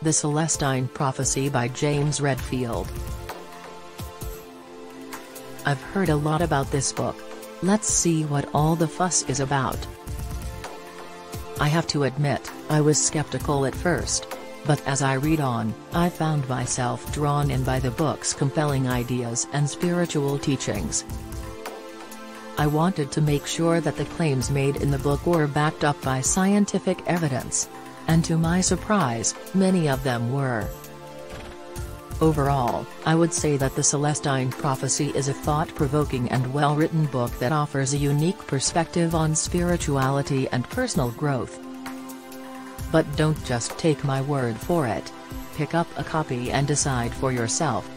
The Celestine Prophecy by James Redfield. I've heard a lot about this book. Let's see what all the fuss is about. I have to admit, I was skeptical at first. But as I read on, I found myself drawn in by the book's compelling ideas and spiritual teachings. I wanted to make sure that the claims made in the book were backed up by scientific evidence. And to my surprise, many of them were. Overall, I would say that the Celestine Prophecy is a thought-provoking and well-written book that offers a unique perspective on spirituality and personal growth. But don't just take my word for it. Pick up a copy and decide for yourself.